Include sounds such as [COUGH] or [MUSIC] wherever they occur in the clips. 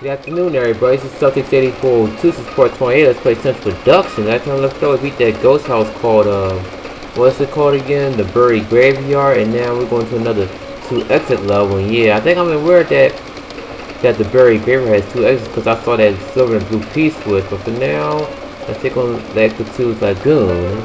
Good afternoon, everybody. This is Celtics 84 2 Support 28. Let's play Central Production. Last time let's go beat that ghost house called, uh, what's it called again? The Buried Graveyard. And now we're going to another two exit level. And yeah, I think I'm aware that that the Buried Graveyard has two exits because I saw that silver and blue piece with. But for now, let's take on that the Lakitu Lagoon.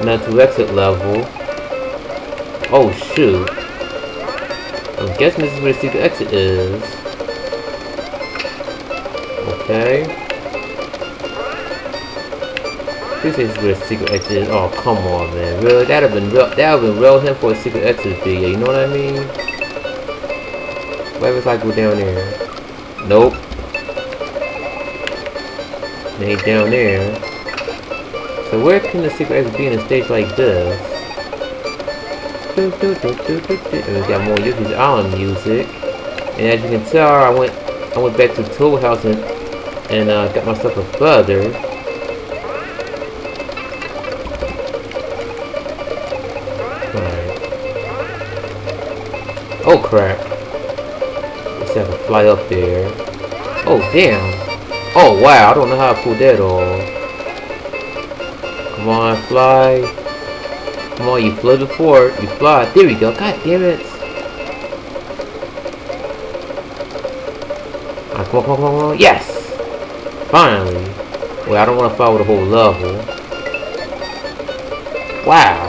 Another two exit level. Oh, shoot. I'm guessing this is where the secret exit is. Okay. This is where secret exit is. Oh, come on, man. Really? That'd have been real. That'd have been real him for a secret exit video. You know what I mean? What if I go down there? Nope. Ain't down there. So where can the secret exit be in a stage like this? Do, do, do, do, do, do. And we got more Yoshi's Island music. And as you can tell, I went I went back to tool house and and uh, got myself a feather. Alright. Oh crap. Let's have to fly up there. Oh damn. Oh wow, I don't know how I pull that off. Come on, fly. Come on, you flew before. You fly. There we go. God damn it. Come on, come on, come on. Yes! Finally. Well, I don't want to follow the whole level. Wow.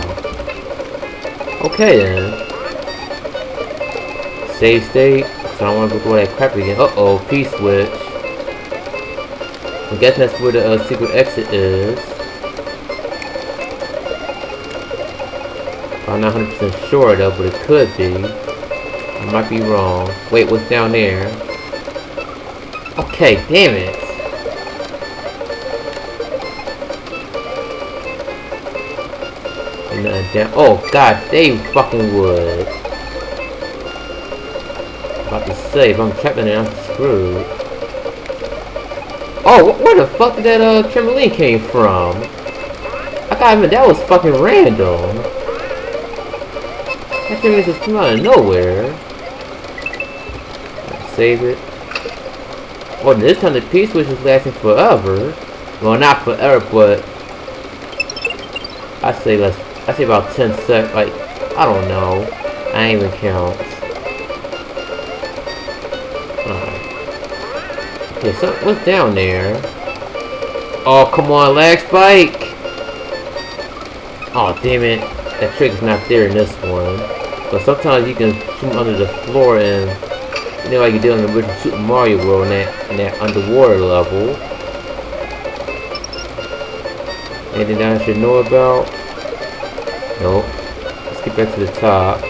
Okay then. Save state. So I don't want to go through that crap again. Uh-oh, P-switch. I'm guessing that's where the uh, secret exit is. I'm not 100% sure though, but it could be. I might be wrong. Wait, what's down there? Okay, damn it. And, uh, oh god, they fucking would. About to say, if I'm trapped in there, I'm screwed. Oh, where the fuck did that uh trampoline came from? I got even that was fucking random. That thing just come out of nowhere. Save it. Oh, this time the P-switch is lasting forever. Well, not forever, but I say less. I say about 10 sec. Like I don't know. I ain't even count. Okay, so what's down there? Oh, come on, lag spike! Oh, damn it. That trick is not there in this one. But sometimes you can swim under the floor and you know like you did in the original Super Mario World in that in that underwater level. Anything I should know about? Nope. Let's get back to the top.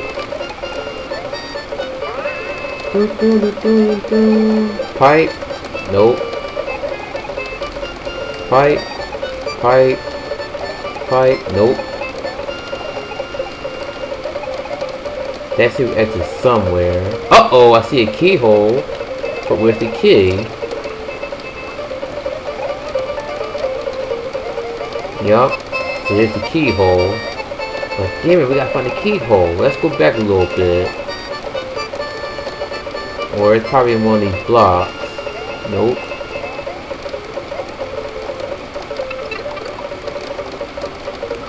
Pipe? Nope. Pipe? Pipe? Pipe? Nope. That should exit somewhere. Uh-oh, I see a keyhole. But where's the key? Yup. So there's the keyhole. But damn it, we gotta find the keyhole. Let's go back a little bit. Or it's probably in one of these blocks. Nope.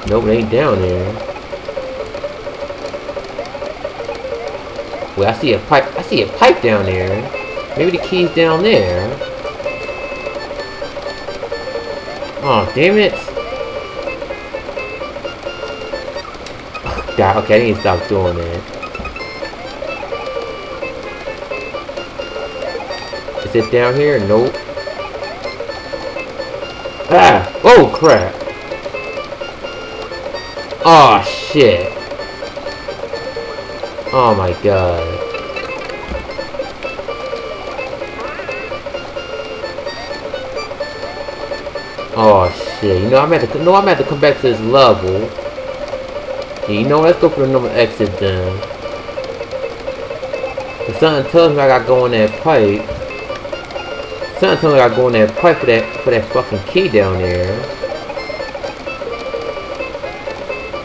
Nope, it ain't down there. Wait, I see a pipe. I see a pipe down there. Maybe the key's down there. Oh, damn it. God, okay, I need to stop doing that. Is it down here? Nope. Ah! Oh, crap! Oh, shit. Oh my god. Oh shit, you know I'm at to no I'm at to come back to this level. You know let's go for the number exit then. Cause something tells me I gotta go in that pipe. Something tells me I gotta go in that pipe for that for that fucking key down there.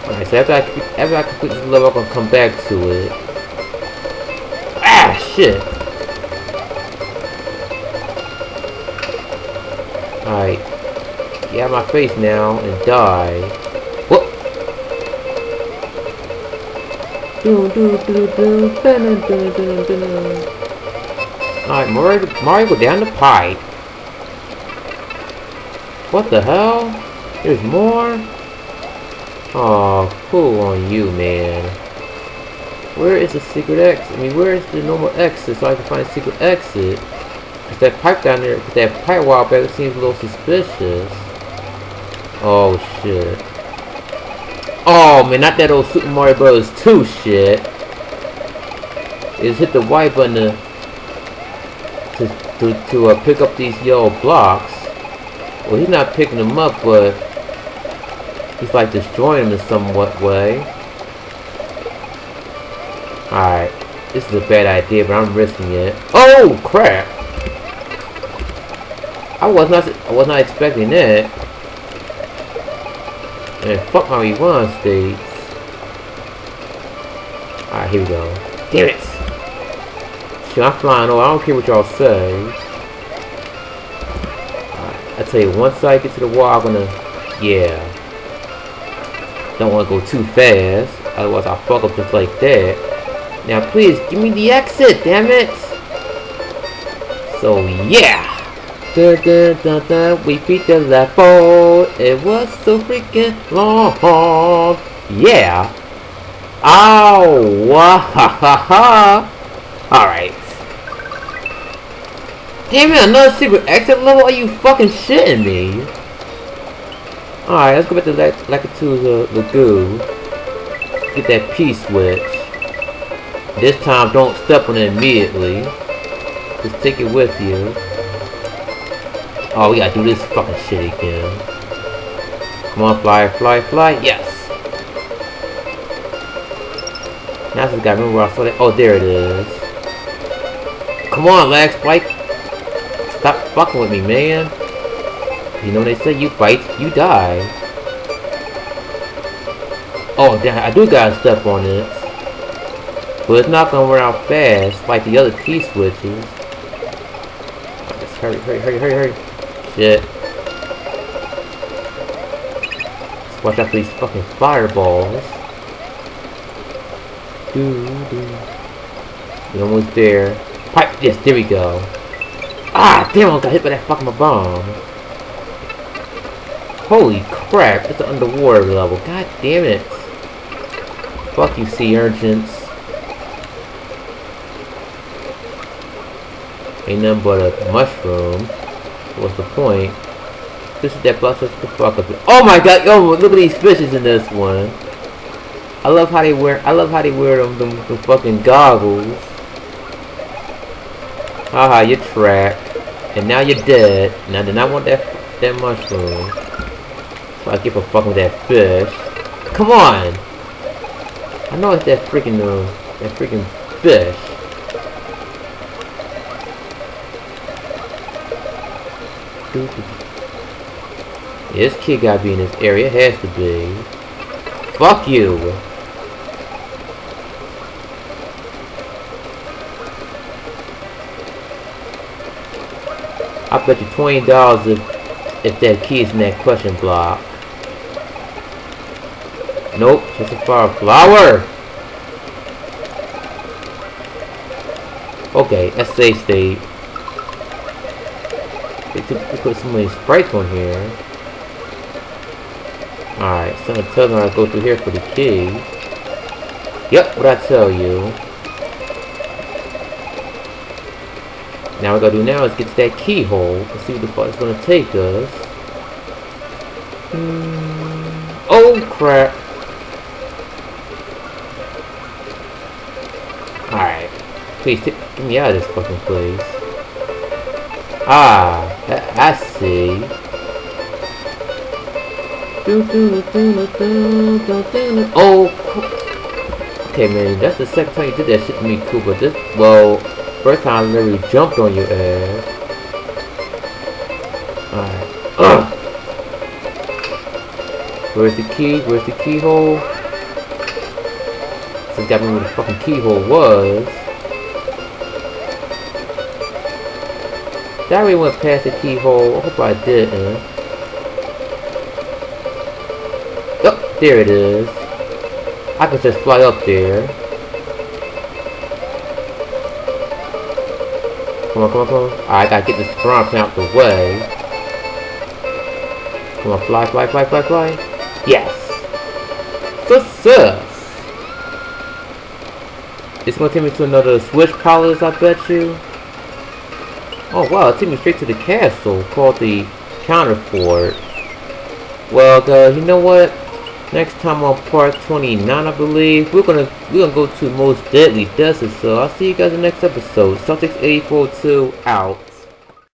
Alright, so after I after I complete this level I'm gonna come back to it. Ah shit! Alright. Get out of my face now and die. Alright, Mario, Mario go down the pipe. What the hell? There's more? Oh, cool on you, man. Where is the secret exit? I mean, where is the normal exit so I can find a secret exit? Cause that pipe down there, that pipe wall back seems a little suspicious. Oh shit. Oh man, not that old Super Mario Bros. 2 shit. Is hit the Y button to to to, to uh, pick up these yellow blocks. Well, he's not picking them up, but he's like destroying them in somewhat way. Alright, this is a bad idea, but I'm risking it. Oh crap! I was not I was not expecting that. And fuck how he rewind states. Alright, here we go. Damn it! Shit, I'm flying over. I don't care what y'all say. Right, I tell you, once I get to the wall, I'm gonna... Yeah. Don't want to go too fast. Otherwise, I'll fuck up just like that. Now, please, give me the exit, damn it! So, yeah! Da, da, da, da, we beat the level. It was so freaking long. Yeah. Ow! Wah ha ha ha! Alright. Damn it, another secret exit level? Are you fucking shitting me? Alright, let's go back to Lakitu Lagoon. Get that P-switch. This time, don't step on it immediately. Just take it with you. Oh, we gotta do this fucking shit again. Come on, fly, fly, fly. Yes! Now I just gotta remember where I saw that. Oh, there it is. Come on, lag spike. Stop fucking with me, man. You know they say, you fight, you die. Oh, damn, I do gotta step on it. But it's not gonna run out fast like the other key switches. Just hurry, hurry, hurry, hurry, hurry. Shit. Watch out for these fucking fireballs. Doo doo. We're almost there. Pipe! Yes, there we go. Ah, damn, I got hit by that fucking bomb. Holy crap, it's an underwater level. God damn it. Fuck you, sea urchins. Ain't nothing but a mushroom. What's the point? This is that busts the fuck up. Oh my god, yo, look at these fishes in this one. I love how they wear I love how they wear them them, them fucking goggles. Haha, you're trapped. And now you're dead. And I did not want that that mushroom. So I give a fucking with that fish. Come on! I know it's that freaking uh, that freaking fish. This kid gotta be in this area, it has to be. Fuck you! I bet you twenty dollars if if that kid's in that question block. Nope, just a flower. Flower! Okay, safe state. Put so many sprites on here. Alright, so I'm telling me I go through here for the key. Yep, what I tell you. Now what we gotta do now is get to that keyhole and see what the fuck it's gonna take us. Hmm. Oh crap! Alright. Please get me out of this fucking place. Ah, I see. Oh, okay, man. That's the second time you did that shit to me, cool. But this, well, first time I literally jumped on your ass. Alright. Ugh. [CLEARS THROAT] Where's the key? Where's the keyhole? So got me where the fucking keyhole was. That way went past the keyhole. I hope I didn't. Oh, uh. there it is. I could just fly up there. Come on, come on, come on. Alright, I gotta get this Piranha out the way. Come on, fly, fly, fly, fly, fly. Yes! Success! It's gonna take me to another Switch Palace, I bet you. Oh wow, it took me straight to the castle called the Counterfort. Well, guys, you know what? Next time on part 29, I believe, we're gonna we're gonna go to most deadly desert. So I'll see you guys in the next episode. Celtics 842 out.